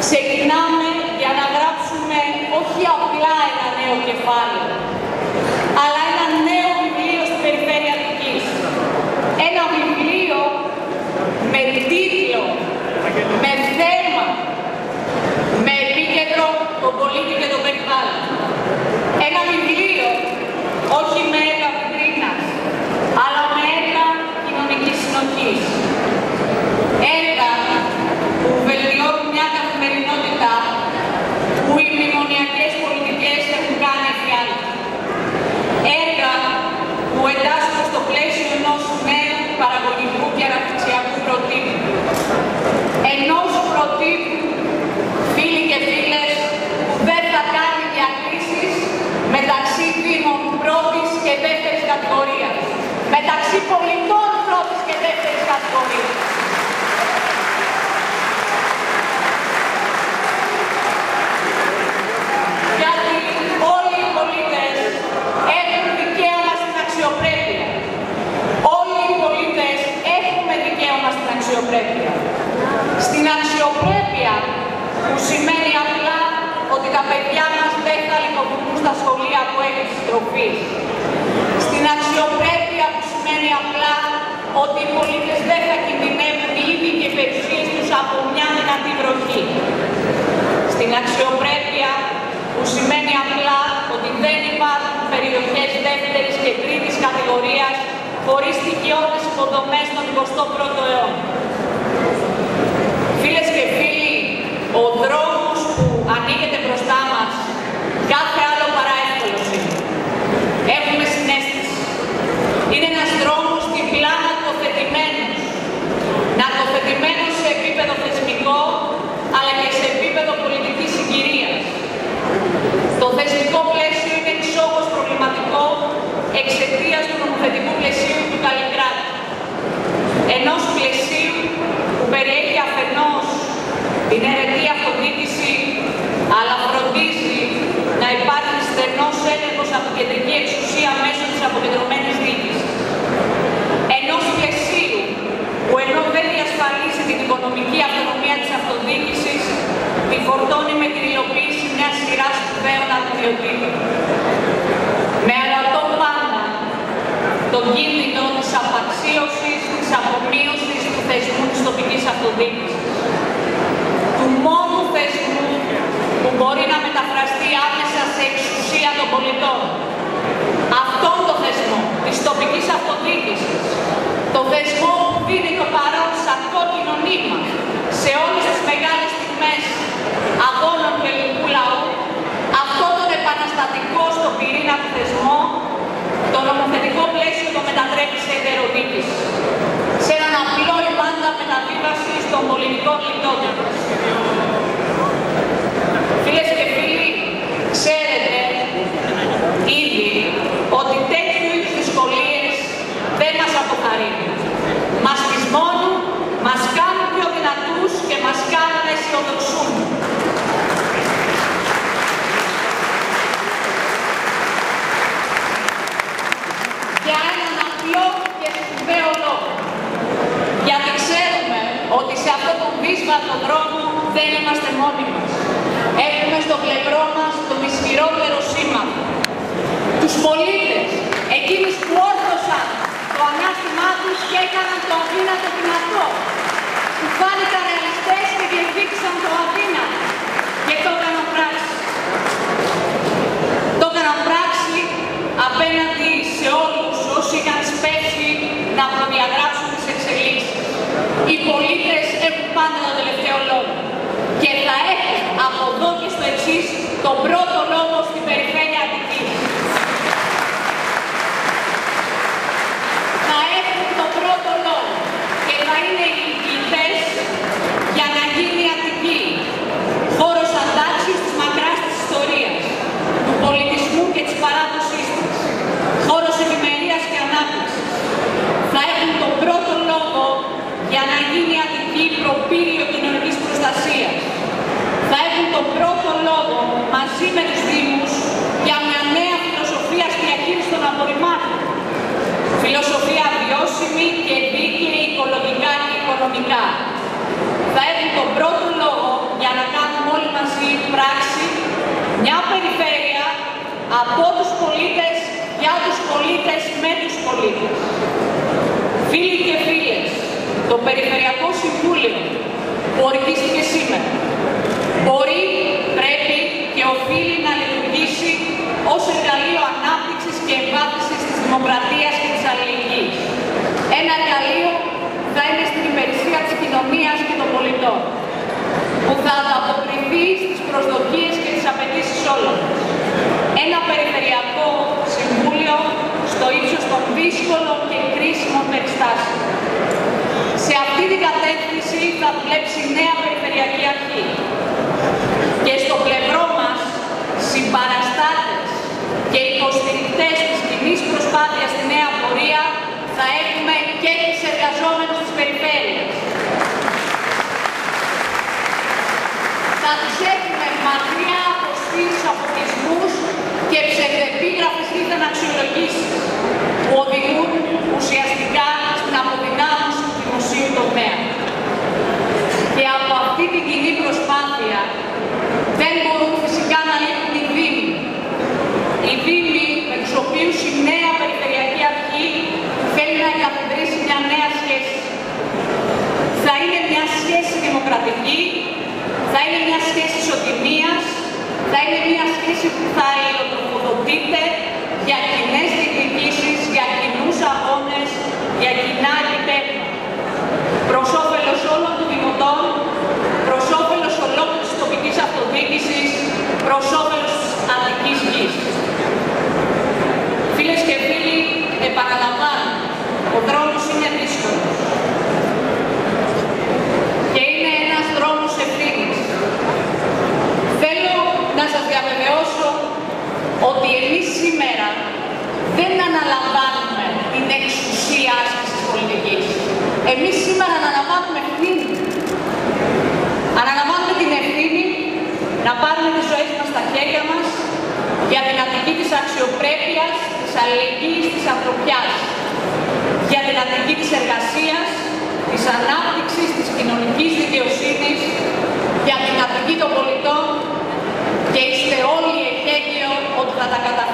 και συλλογικά ξεκινάμε για να γράψουμε όχι απλά ένα νέο κεφάλαιο, αλλά ένα νέο βιβλίο στην περιφέρεια Αττικής. Ένα βιβλίο με τίτλο, με θέμα, με επίκεντρο τον πολίτη και το περιβάλλον. Ένα βιβλίο όχι με έργα βιτρίνας, αλλά με έργα κοινωνικής συνοχής. Έργα που βελτιώνουν μια καθημερινότητα που οι μνημονιακές πολιτικές έχουν κάνει εφιάλτη. Έργα που εντάσσονται στο πλαίσιο ενός νέου παραγωγικού και αναπτυξιακού προτύπου. Ενός προτύπου, φίλοι και φίλες, που δεν θα κάνει διακρίσεις μεταξύ δήμων πρώτης και δεύτερης κατηγορίας. Μεταξύ πολιτών πρώτης και δεύτερης κατηγορίας. Γιατί όλοι οι πολίτες έχουν δικαίωμα στην αξιοπρέπεια. Όλοι οι πολίτες έχουμε δικαίωμα στην αξιοπρέπεια. Στην αξιοπρέπεια που σημαίνει απλά ότι τα παιδιά μας δεν θα λιποθυμούν στα σχολεία από έλλειψη τροφής. Στην αξιοπρέπεια που σημαίνει απλά ότι οι πολίτες δεν θα κινδυνεύουν οι ίδιοι και οι περιουσίες τους από μια δυνατή βροχή. Στην αξιοπρέπεια που σημαίνει απλά ότι δεν υπάρχουν περιοχές δεύτερης και τρίτης κατηγορίας χωρίς στοιχειώδες υποδομές στον 21ο αιώνα. Φίλες και φίλοι, ο δρόμος που ανοίγεται μπροστά μας κάθε άλλο παρά εύκολος είναι. Έχουμε συνέστηση. Είναι ένας δρόμος διπλά νατοθετημένος. Νατοθετημένος σε επίπεδο θεσμικό, αλλά και σε επίπεδο πολιτικής συγκυρίας. Το θεσμικό πλαίσιο είναι εξόχως προβληματικό εξαιτίας του νομοθετικού πλαισίου του Καλλικράτη. Ενός πλαισίου που περιέχει αφενός την αιρετή αυτοδιοίκηση, αλλά φροντίζει να υπάρχει στενός έλεγχος από την κεντρική εξουσία μέσω της αποκεντρωμένης διοίκησης. Ενός πλαισίου που ενώ δεν διασφαλίζει την οικονομική αυτονομία της αυτοδιοίκησης, τη φορτώνει με την υλοποίηση μιας σειράς σπουδαίων αρμοδιοτήτων. Με αρατό πάντα τον κίνδυνο της απαξίωσης, της απομείωσης του θεσμού της τοπικής αυτοδιοίκησης. Του μόνου θεσμού που μπορεί να μεταφραστεί άμεσα σε εξουσία των πολιτών. Αυτόν το θεσμό της τοπικής αυτοδιοίκησης, το θεσμό που δίνει το παρόν σαν κόκκινο νήμα σε όλες τις μεγάλες στιγμές αγώνων του ελληνικού λαού, αυτό τον επαναστατικό στον πυρήνα του θεσμό, το νομοθετικό πλαίσιο το μετατρέπει σε ετεροδίκηση. Σε έναν απλό ή πάντα μεταβίβαση των πολιτικών λιτότητας. Φίλες και φίλοι, ξέρετε ήδη ότι τέτοιου είδους δυσκολίες δεν μας αποθαρρύνουν. Μας πεισμώνουν, μας κάνουν πιο δυνατούς και μας κάνουν να αισιοδοξούν. Για έναν απλό και σπουδαίο λόγο. Γιατί ξέρουμε ότι σε αυτό τον δύσβατο δρόμο δεν είμαστε μόνοι μας. Έχουμε στο πλευρό μας τον ισχυρότερο σύμμαχο. Τους πολίτες, εκείνους που όρθωσαν το ανάστημά τους και έκαναν το αδύνατο δυνατό. Που φάνηκαν ρεαλιστές και διεκδίκησαν το αδύνατο. Και το έκαναν πράξη. Το έκαναν πράξη απέναντι να προδιαγράψουν τις εξελίξεις. Οι πολίτες έχουν πάντα το τελευταίο λόγο και θα έχουν από εδώ και στο εξής τον πρώτο λόγο στην περιφέρεια Αττικής. Θα έχουν τον πρώτο λόγο και θα είναι γίνει Αττική προπύριο κοινωνικής προστασίας. Θα έχουν τον πρώτο λόγο μαζί με τους Δήμους για μια νέα φιλοσοφία στη διαχείριση των απορριμμάτων. Φιλοσοφία βιώσιμη και δίκαιη οικολογικά και οικονομικά. Θα έχουν τον πρώτο λόγο για να κάνουμε όλοι μαζί πράξη μια περιφέρεια από τους πολίτες, για τους πολίτες, με τους πολίτες. Φίλοι και φίλες, το Περιφερειακό Συμβούλιο που ορκίστηκε σήμερα μπορεί, πρέπει και οφείλει να λειτουργήσει ως εργαλείο ανάπτυξης και εμβάθυνσης της δημοκρατίας και της αλληλεγγύης. Ένα εργαλείο θα είναι στην υπηρεσία της κοινωνίας και των πολιτών, που θα ανταποκριθεί στις προσδοκίες και τις απαιτήσεις όλων. Ένα περιφερειακό συμβούλιο στο ύψος των δύσκολων και κρίσιμων περιστάσεων. Σε αυτή την κατεύθυνση θα δουλέψει νέα περιφερειακή αρχή. Και στο πλευρό μας, συμπαραστάτες και υποστηρικτές της κοινής προσπάθειας στη νέα πορεία θα έχουμε και τις εργαζόμενους της περιφέρειας. Θα τους έχουμε μακριά από στήρους αποκλεισμούς και ψευδεπίγραφες ήθελαν αξιολογήσεις που οδηγούν ουσιαστικά στην αποδυνάμωση του δημοσίου τομέα. Και από αυτή την κοινή προσπάθεια δεν μπορούν φυσικά να λείπουν οι Δήμοι. Οι Δήμοι με τους οποίους η νέα Περιφερειακή Αρχή θέλει να εγκαθιδρύσει μια νέα σχέση. Θα είναι μια σχέση δημοκρατική, θα είναι μια σχέση ισοτιμίας, θα είναι μια σχέση που θα υλοτροφοδοτείται για κοινέ διεκδικήσεις, για κοινούς αγώνες, για κοινά επιτεύγματα. Προς όφελος όλων των δημοτών, προς όφελος ολόκληρης της τοπικής αυτοδιοίκησης, προς όφελος της Αττικής Γης. Φίλες και φίλοι, επαναλαμβάνω, ο δρόμος είναι δύσκολος. Και είναι ένας δρόμος ευθύνης. Θέλω να σας διαβεβαιώσω ότι εμείς σήμερα δεν αναλαμβάνουμε την εξουσία άσκησης πολιτικής. Εμείς σήμερα αναλαμβάνουμε να πάρουμε τις ζωές μας στα χέρια μας για την Αττική της αξιοπρέπειας, της αλληλεγγύης, της ανθρωπιάς, για την Αττική της εργασίας, της ανάπτυξης, της κοινωνικής δικαιοσύνης, για την Αττική των πολιτών και είστε όλοι εχέγγυο ότι θα τα καταφέρουμε.